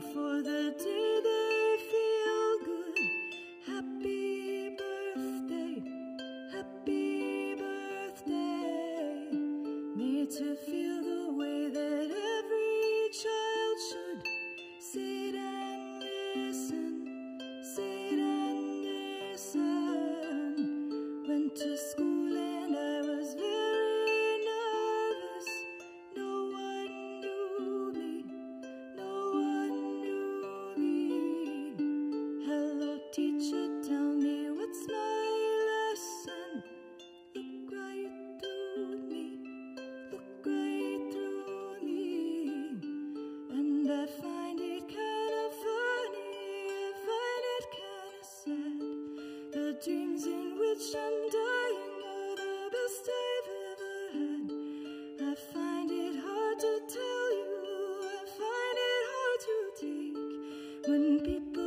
for the day they feel good. Happy birthday, happy birthday. May to Teacher, tell me what's my lesson? Look right through me, look right through me. And I find it kind of funny, I find it kind of sad. The dreams in which I'm dying are the best I've ever had. I find it hard to tell you, I find it hard to take when people